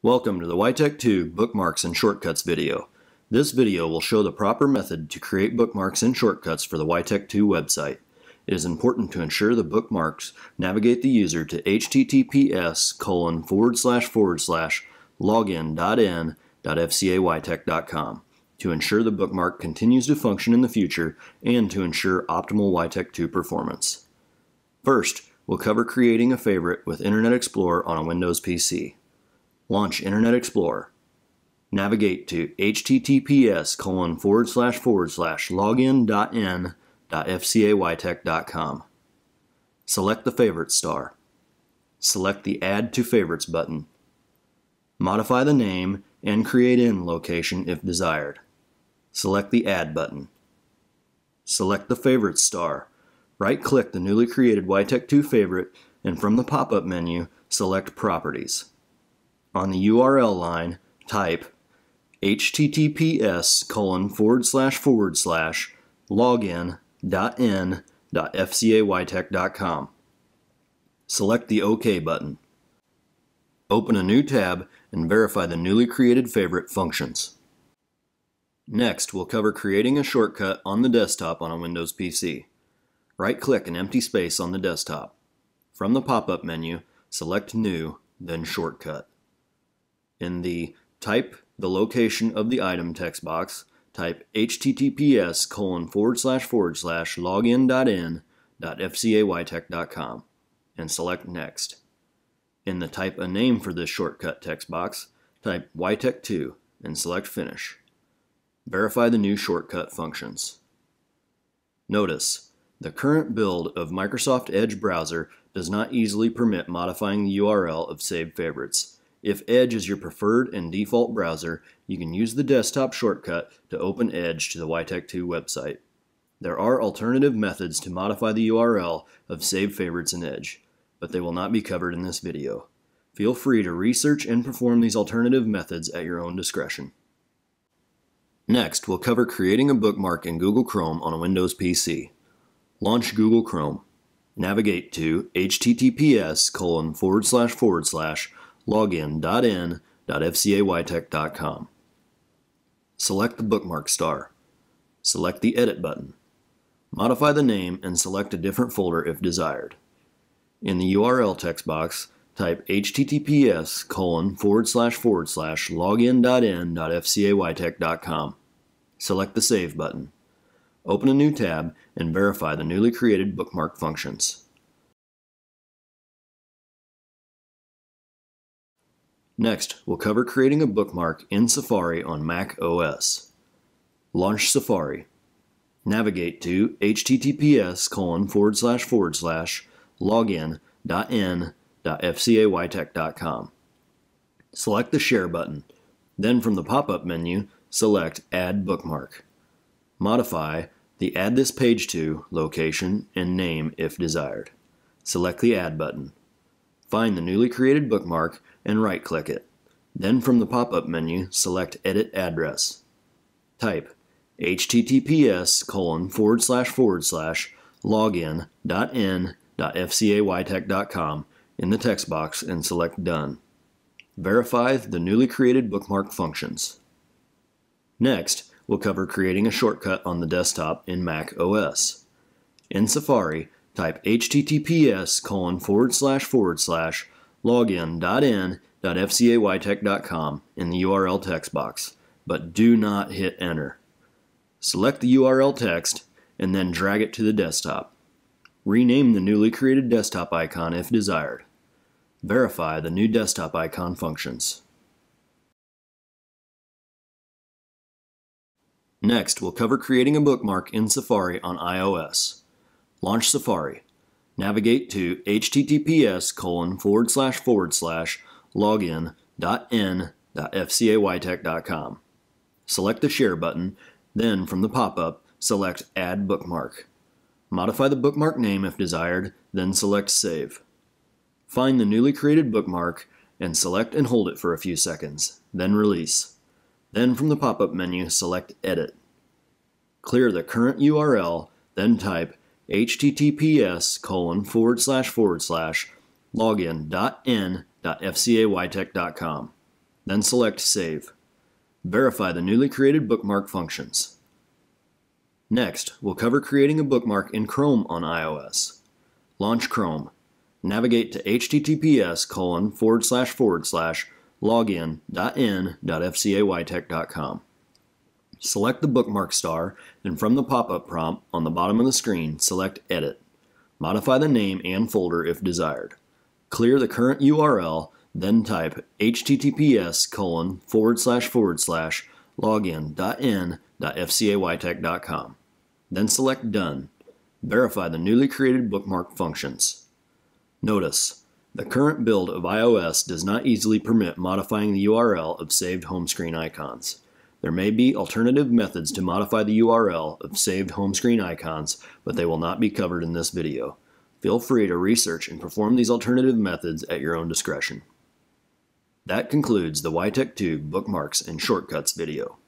Welcome to the wiTECH 2 Bookmarks and Shortcuts video. This video will show the proper method to create bookmarks and shortcuts for the wiTECH 2 website. It is important to ensure the bookmarks navigate the user to https colon forward slash forward slash login.n.fcawitech.com to ensure the bookmark continues to function in the future and to ensure optimal wiTECH 2 performance. First, we'll cover creating a favorite with Internet Explorer on a Windows PC. Launch Internet Explorer. Navigate to https colon forward slash forward slash login.n.fcawitech.com. Select the Favorites star. Select the Add to Favorites button. Modify the name and create in location if desired. Select the Add button. Select the Favorites star. Right-click the newly created wiTECH 2 favorite and from the pop-up menu, select Properties on the URL line, type https colon forward slash forward slash login.n.fcawitech.com. Select the OK button. Open a new tab and verify the newly created favorite functions. Next, we'll cover creating a shortcut on the desktop on a Windows PC. Right-click an empty space on the desktop. From the pop-up menu, select New, then Shortcut. In the Type the location of the item text box, type https colon forward slash forward slash login.n.fcawitech.com and select Next. In the Type a name for this shortcut text box, type wiTECH2 and select Finish. Verify the new shortcut functions. Notice, the current build of Microsoft Edge browser does not easily permit modifying the URL of saved favorites. If Edge is your preferred and default browser, you can use the desktop shortcut to open Edge to the wiTECH 2 website. There are alternative methods to modify the URL of saved favorites in Edge, but they will not be covered in this video. Feel free to research and perform these alternative methods at your own discretion. Next, we'll cover creating a bookmark in Google Chrome on a Windows PC. Launch Google Chrome. Navigate to https colon forward slash forward slash login.n.fcawitech.com. Select the bookmark star. Select the Edit button. Modify the name and select a different folder if desired. In the URL text box, type https colon forward slash forward slash login.n.fcawitech.com. Select the Save button. Open a new tab and verify the newly created bookmark functions. Next, we'll cover creating a bookmark in Safari on Mac OS. Launch Safari. Navigate to https colon forward slash forward slash login.n.fcawitech.com. Select the Share button. Then from the pop-up menu, select Add Bookmark. Modify the Add This Page To location and name if desired. Select the Add button. Find the newly created bookmark and right-click it. Then from the pop-up menu, select Edit Address. Type https colon forward slash forward slash login.n.fcawitech.com in the text box and select Done. Verify the newly created bookmark functions. Next, we'll cover creating a shortcut on the desktop in Mac OS. In Safari, type https colon forward slash forward slash login.n.fcawitech.com in the URL text box, but do not hit enter. Select the URL text and then drag it to the desktop. Rename the newly created desktop icon if desired. Verify the new desktop icon functions. Next, we'll cover creating a bookmark in Safari on iOS. Launch Safari. Navigate to https colon forward slash forward slash login.n.fcawitech.com. Select the Share button, then from the pop-up, select Add Bookmark. Modify the bookmark name if desired, then select Save. Find the newly created bookmark and select and hold it for a few seconds, then release. Then from the pop-up menu, select Edit. Clear the current URL, then type https colon forward slash forward slash login.n.fcawitech.com. Then select Save. Verify the newly created bookmark functions. Next, we'll cover creating a bookmark in Chrome on iOS. Launch Chrome. Navigate to https colon forward slash forward slash login.n.fcawitech.com. Select the bookmark star and from the pop-up prompt on the bottom of the screen, select Edit. Modify the name and folder if desired. Clear the current URL, then type https colon forward slash forward slash login.n.fcawitech.com. Then select Done. Verify the newly created bookmark functions. Notice, the current build of iOS does not easily permit modifying the URL of saved home screen icons. There may be alternative methods to modify the URL of saved home screen icons, but they will not be covered in this video. Feel free to research and perform these alternative methods at your own discretion. That concludes the wiTECH 2 bookmarks and shortcuts video.